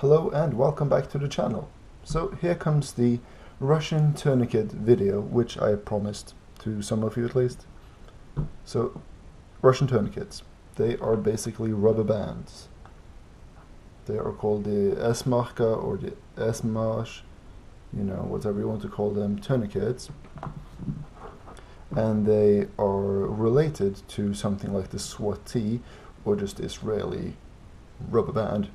Hello and welcome back to the channel. So here comes the Russian tourniquet video, which I promised to some of you at least. So, Russian tourniquets. They are basically rubber bands. They are called the S-Marka or the Esmarch, you know, whatever you want to call them, tourniquets. And they are related to something like the SWAT-T or just Israeli rubber band.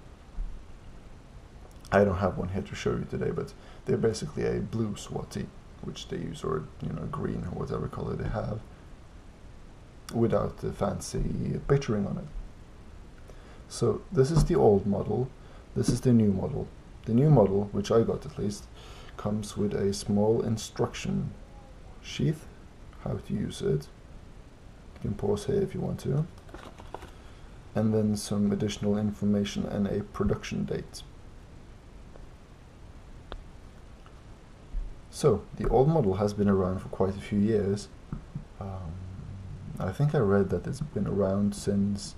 I don't have one here to show you today, but they're basically a blue SWAT-T, which they use, or you know, green or whatever color they have, without the fancy picturing on it. So this is the old model, this is the new model. The new model, which I got at least, comes with a small instruction sheath, how to use it. You can pause here if you want to. And then some additional information and a production date. So, the old model has been around for quite a few years. Um, I think I read that it's been around since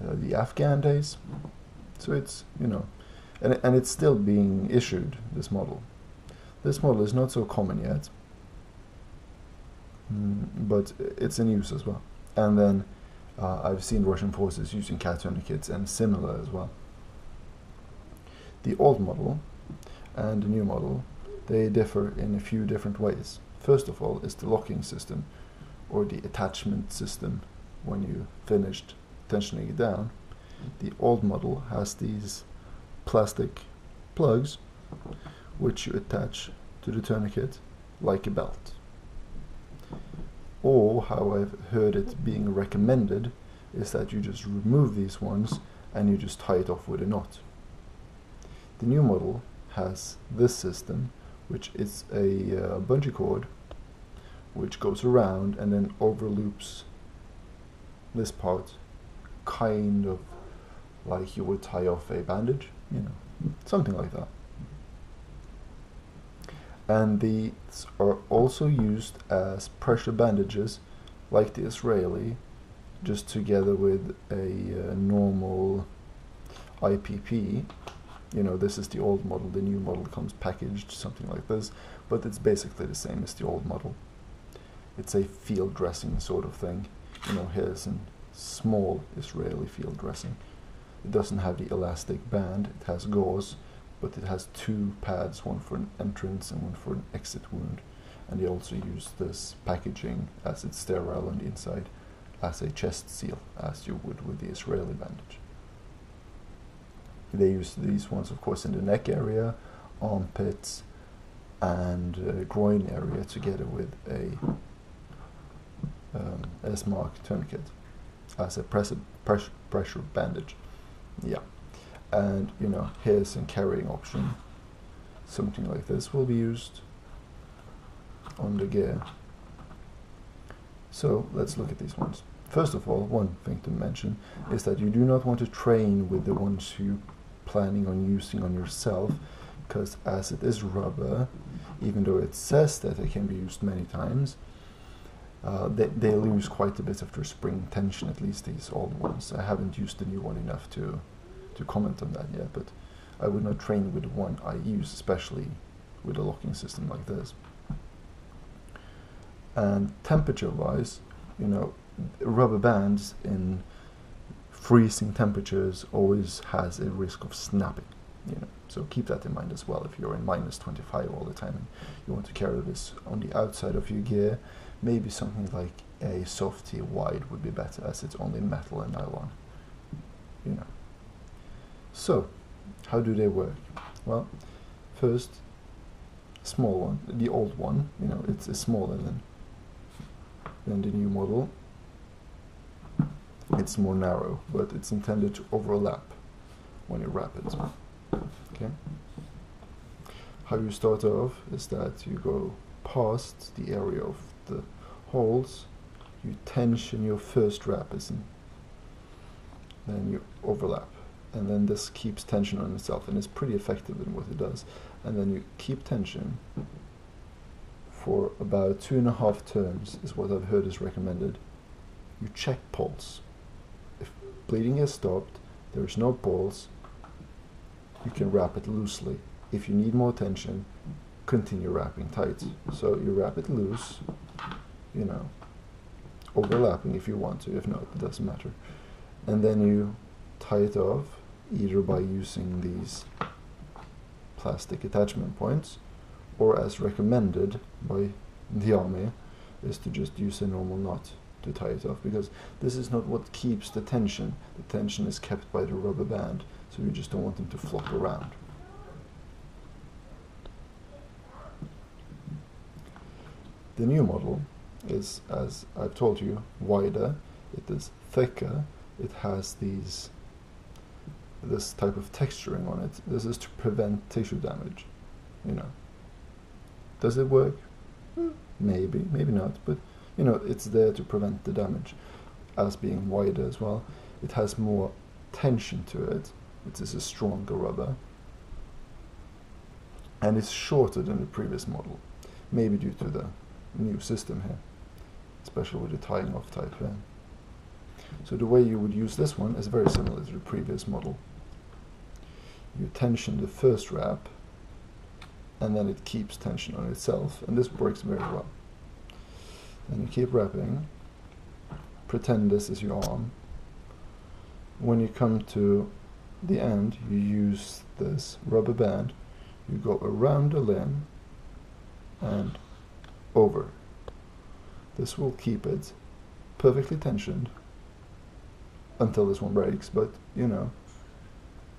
uh, the Afghan days. So it's, you know, and, and it's still being issued, this model. This model is not so common yet, mm, but it's in use as well. And then uh, I've seen Russian forces using CAT tourniquets and similar as well. The old model and the new model they differ in a few different ways. First of all is the locking system or the attachment system when you finished tensioning it down. The old model has these plastic plugs which you attach to the tourniquet like a belt. Or how I've heard it being recommended is that you just remove these ones and you just tie it off with a knot. The new model has this system which is a uh, bungee cord which goes around and then overloops this part kind of like you would tie off a bandage you know something like that. And these are also used as pressure bandages like the Israeli just together with a uh, normal IPP you know, this is the old model, the new model comes packaged, something like this, but it's basically the same as the old model. It's a field dressing sort of thing. You know, here's a small Israeli field dressing. It doesn't have the elastic band, it has gauze, but it has two pads, one for an entrance and one for an exit wound. And they also use this packaging as it's sterile on the inside as a chest seal, as you would with the Israeli bandage. They use these ones, of course, in the neck area, armpits, and uh, groin area together with a um, Esmarch tourniquet as a pressure, pressure, pressure bandage. Yeah, and you know, here's a carrying option. Something like this will be used on the gear. So let's look at these ones. First of all, one thing to mention is that you do not want to train with the ones you planning on using on yourself because as it is rubber, even though it says that it can be used many times, uh, they, they lose quite a bit of their spring tension, at least these old ones. I haven't used the new one enough to, to comment on that yet, but I would not train with the one I use, especially with a locking system like this. And temperature-wise, you know, rubber bands in freezing temperatures always has a risk of snapping. You know, so keep that in mind as well. If you're in minus 25 all the time and you want to carry this on the outside of your gear, maybe something like a SOFTT Wide would be better as it's only metal and nylon. You know. So, how do they work? Well, first, small one, the old one. You know, it's, it's smaller than than the new model it's more narrow, but it's intended to overlap when you wrap it. Okay. How you start off is that you go past the area of the holes, you tension your first wrap, and then you overlap. And then this keeps tension on itself, and it's pretty effective in what it does. And then you keep tension for about two and a half turns, is what I've heard is recommended. You check pulse bleeding has stopped, there is no pulse, you can wrap it loosely. If you need more tension, continue wrapping tight. So you wrap it loose, you know, overlapping if you want to, if not, it doesn't matter. And then you tie it off either by using these plastic attachment points or as recommended by the army is to just use a normal knot tie it off because this is not what keeps the tension. The tension is kept by the rubber band so you just don't want them to flop around. The new model is, as I've told you, wider, it is thicker, it has these this type of texturing on it. This is to prevent tissue damage, you know. Does it work? Hmm, maybe, maybe not, but you know, it's there to prevent the damage. As being wider as well, it has more tension to it. It is a stronger rubber. And it's shorter than the previous model, maybe due to the new system here, especially with the tying off type here. So the way you would use this one is very similar to the previous model. You tension the first wrap and then it keeps tension on itself and this works very well. Then you keep wrapping, pretend this is your arm. When you come to the end you use this rubber band, you go around the limb and over. This will keep it perfectly tensioned until this one breaks, but you know,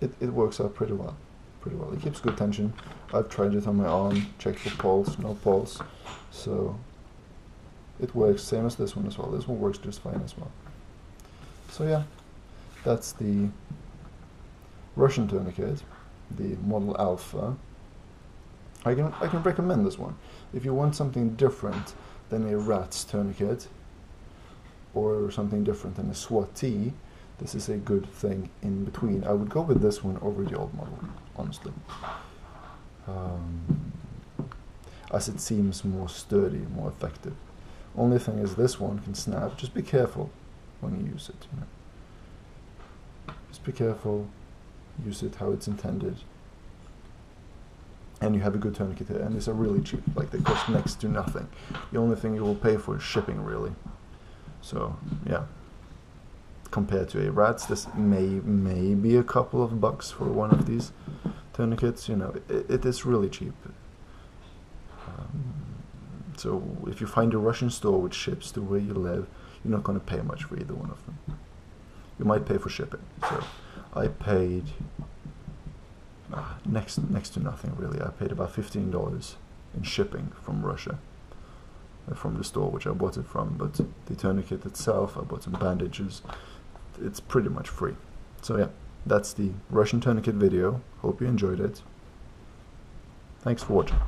it, it works out pretty well. Pretty well. It keeps good tension. I've tried it on my arm, checked for pulse, no pulse. So it works, same as this one as well. This one works just fine as well. So yeah, that's the Russian tourniquet, the Model Alpha. I can I can recommend this one. If you want something different than a RATS tourniquet, or something different than a SWAT T, this is a good thing in between. I would go with this one over the old model, honestly. Um, as it seems more sturdy, more effective. Only thing is this one can snap. Just be careful when you use it. You know. Just be careful. Use it how it's intended. And you have a good tourniquet here, and these are really cheap. Like they cost next to nothing. The only thing you will pay for is shipping, really. So yeah compared to a RATS this may may be a couple of bucks for one of these tourniquets you know it, it is really cheap so if you find a Russian store which ships to where you live you're not going to pay much for either one of them you might pay for shipping so I paid uh, next next to nothing really I paid about $15 in shipping from Russia uh, from the store which I bought it from but the tourniquet itself I bought some bandages it's pretty much free. So yeah, that's the Russian tourniquet video. Hope you enjoyed it. Thanks for watching.